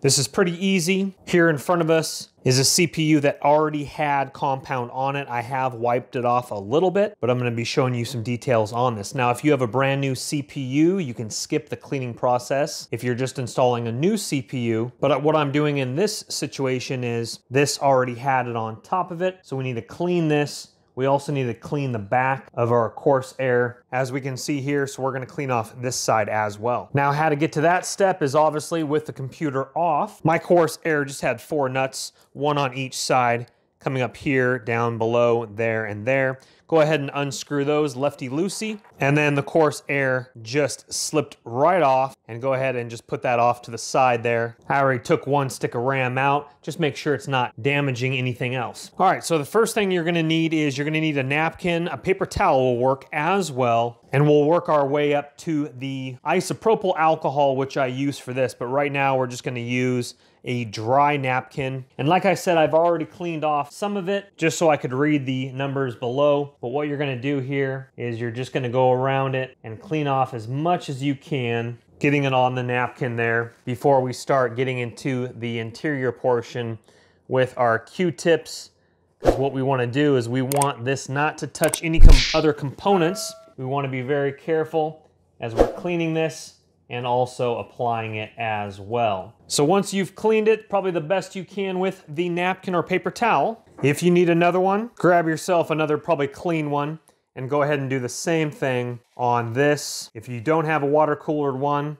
This is pretty easy. Here in front of us is a CPU that already had compound on it. I have wiped it off a little bit, but I'm gonna be showing you some details on this. Now, if you have a brand new CPU, you can skip the cleaning process if you're just installing a new CPU. But what I'm doing in this situation is this already had it on top of it. So we need to clean this we also need to clean the back of our Corsair, as we can see here, so we're gonna clean off this side as well. Now, how to get to that step is obviously with the computer off. My Corsair just had four nuts, one on each side, coming up here, down below, there, and there. Go ahead and unscrew those lefty-loosey. And then the Corsair just slipped right off and go ahead and just put that off to the side there. I already took one stick of RAM out. Just make sure it's not damaging anything else. All right, so the first thing you're gonna need is you're gonna need a napkin. A paper towel will work as well. And we'll work our way up to the isopropyl alcohol, which I use for this. But right now we're just gonna use a dry napkin. And like I said, I've already cleaned off some of it just so I could read the numbers below. But what you're gonna do here is you're just gonna go around it and clean off as much as you can getting it on the napkin there before we start getting into the interior portion with our Q-tips. Because what we wanna do is we want this not to touch any com other components. We wanna be very careful as we're cleaning this and also applying it as well. So once you've cleaned it, probably the best you can with the napkin or paper towel. If you need another one, grab yourself another probably clean one and go ahead and do the same thing on this. If you don't have a water cooler one,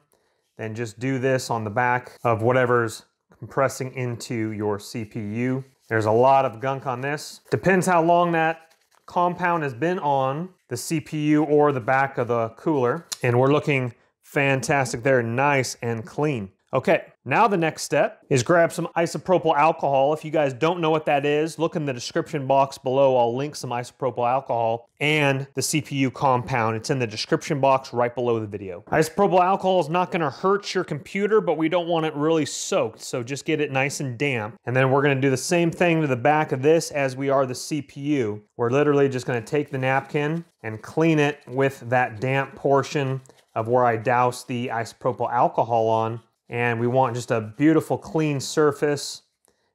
then just do this on the back of whatever's compressing into your CPU. There's a lot of gunk on this. Depends how long that compound has been on the CPU or the back of the cooler. And we're looking Fantastic there, nice and clean. Okay, now the next step is grab some isopropyl alcohol. If you guys don't know what that is, look in the description box below. I'll link some isopropyl alcohol and the CPU compound. It's in the description box right below the video. Isopropyl alcohol is not gonna hurt your computer, but we don't want it really soaked, so just get it nice and damp. And then we're gonna do the same thing to the back of this as we are the CPU. We're literally just gonna take the napkin and clean it with that damp portion of where I doused the isopropyl alcohol on. And we want just a beautiful clean surface.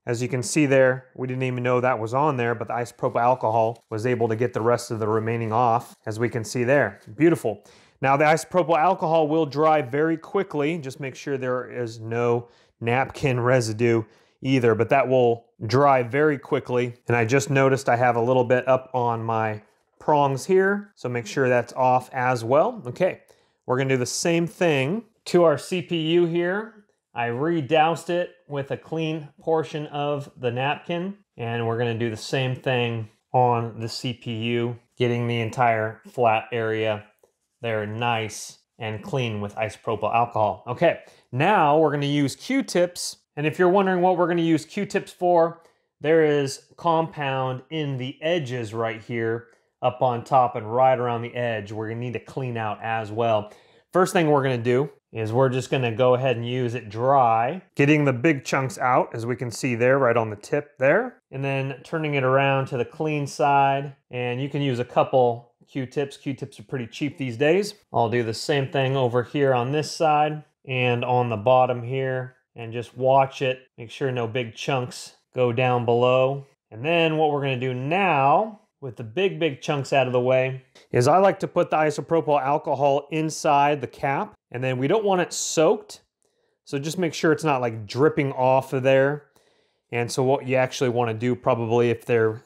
As you can see there, we didn't even know that was on there, but the isopropyl alcohol was able to get the rest of the remaining off, as we can see there. Beautiful. Now the isopropyl alcohol will dry very quickly. Just make sure there is no napkin residue either, but that will dry very quickly. And I just noticed I have a little bit up on my prongs here, so make sure that's off as well. Okay, we're gonna do the same thing to our CPU here. I redoused it with a clean portion of the napkin, and we're gonna do the same thing on the CPU, getting the entire flat area there nice and clean with isopropyl alcohol. Okay, now we're gonna use Q-tips, and if you're wondering what we're gonna use Q-tips for, there is compound in the edges right here up on top and right around the edge. We're gonna need to clean out as well. First thing we're gonna do is we're just gonna go ahead and use it dry, getting the big chunks out, as we can see there, right on the tip there, and then turning it around to the clean side. And you can use a couple Q-tips. Q-tips are pretty cheap these days. I'll do the same thing over here on this side and on the bottom here, and just watch it. Make sure no big chunks go down below. And then what we're gonna do now with the big, big chunks out of the way is I like to put the isopropyl alcohol inside the cap and then we don't want it soaked. So just make sure it's not like dripping off of there. And so what you actually want to do probably if they're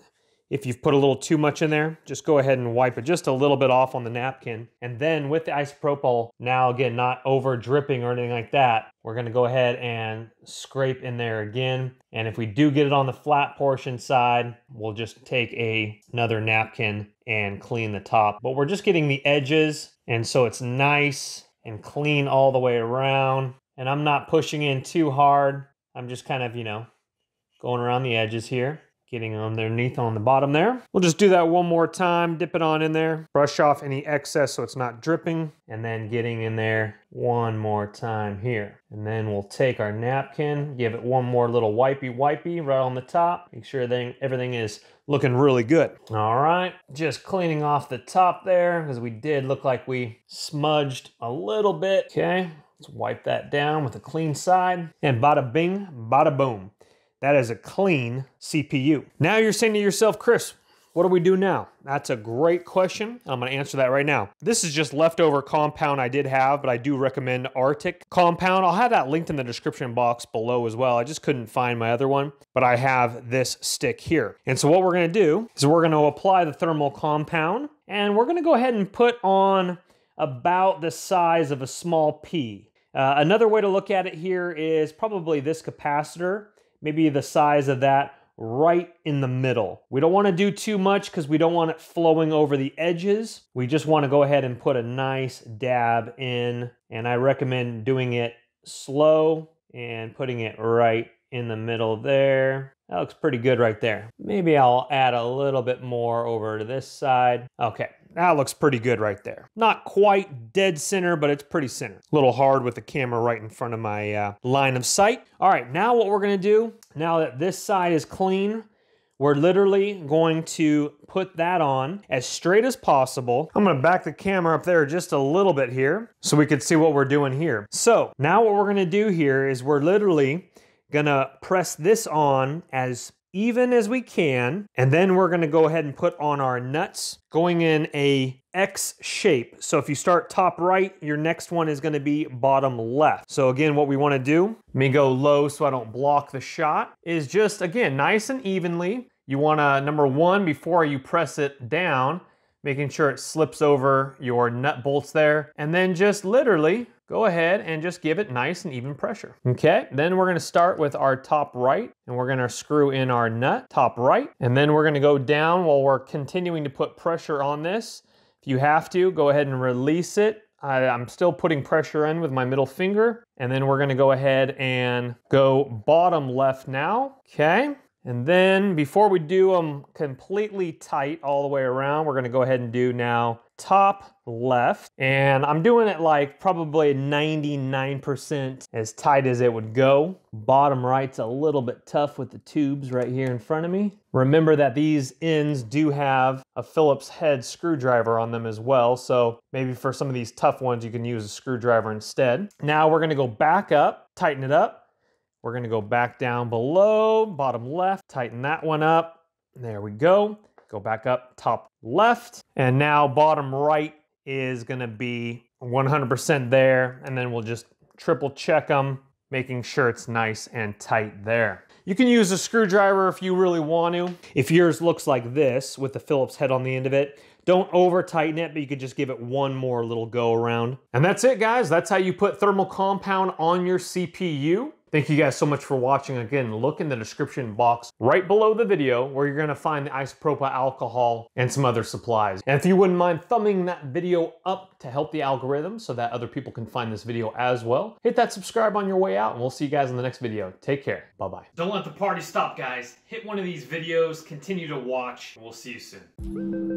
if you've put a little too much in there, just go ahead and wipe it just a little bit off on the napkin. And then with the isopropyl, now again, not over dripping or anything like that, we're gonna go ahead and scrape in there again. And if we do get it on the flat portion side, we'll just take a, another napkin and clean the top. But we're just getting the edges, and so it's nice and clean all the way around. And I'm not pushing in too hard. I'm just kind of, you know, going around the edges here getting underneath on the bottom there. We'll just do that one more time, dip it on in there, brush off any excess so it's not dripping, and then getting in there one more time here. And then we'll take our napkin, give it one more little wipey wipey right on the top, make sure everything, everything is looking really good. All right, just cleaning off the top there because we did look like we smudged a little bit, okay? Let's wipe that down with a clean side and bada bing, bada boom. That is a clean CPU. Now you're saying to yourself, Chris, what do we do now? That's a great question. I'm gonna answer that right now. This is just leftover compound I did have, but I do recommend Arctic compound. I'll have that linked in the description box below as well. I just couldn't find my other one, but I have this stick here. And so what we're gonna do is we're gonna apply the thermal compound and we're gonna go ahead and put on about the size of a small pea. Uh, another way to look at it here is probably this capacitor, maybe the size of that right in the middle. We don't want to do too much because we don't want it flowing over the edges. We just want to go ahead and put a nice dab in and I recommend doing it slow and putting it right in the middle there. That looks pretty good right there. Maybe I'll add a little bit more over to this side. Okay, that looks pretty good right there. Not quite dead center, but it's pretty center. A little hard with the camera right in front of my uh, line of sight. All right, now what we're gonna do, now that this side is clean, we're literally going to put that on as straight as possible. I'm gonna back the camera up there just a little bit here so we can see what we're doing here. So now what we're gonna do here is we're literally gonna press this on as even as we can. And then we're gonna go ahead and put on our nuts going in a X shape. So if you start top right, your next one is gonna be bottom left. So again, what we wanna do, let me go low so I don't block the shot, is just, again, nice and evenly. You wanna, number one, before you press it down, making sure it slips over your nut bolts there, and then just literally go ahead and just give it nice and even pressure. Okay, then we're gonna start with our top right and we're gonna screw in our nut, top right, and then we're gonna go down while we're continuing to put pressure on this. If you have to, go ahead and release it. I, am still putting pressure in with my middle finger, and then we're gonna go ahead and go bottom left now, okay? And then before we do them completely tight all the way around, we're gonna go ahead and do now top left. And I'm doing it like probably 99% as tight as it would go. Bottom right's a little bit tough with the tubes right here in front of me. Remember that these ends do have a Phillips head screwdriver on them as well. So maybe for some of these tough ones, you can use a screwdriver instead. Now we're gonna go back up, tighten it up, we're gonna go back down below, bottom left, tighten that one up. There we go. Go back up, top left. And now bottom right is gonna be 100% there. And then we'll just triple check them, making sure it's nice and tight there. You can use a screwdriver if you really want to. If yours looks like this with the Phillips head on the end of it, don't over tighten it, but you could just give it one more little go around. And that's it guys. That's how you put thermal compound on your CPU. Thank you guys so much for watching. Again, look in the description box right below the video where you're gonna find the isopropyl alcohol and some other supplies. And if you wouldn't mind thumbing that video up to help the algorithm so that other people can find this video as well, hit that subscribe on your way out and we'll see you guys in the next video. Take care. Bye-bye. Don't let the party stop, guys. Hit one of these videos, continue to watch, and we'll see you soon.